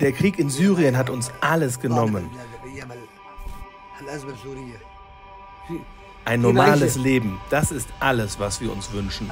Der Krieg in Syrien hat uns alles genommen. Ein normales Leben, das ist alles, was wir uns wünschen.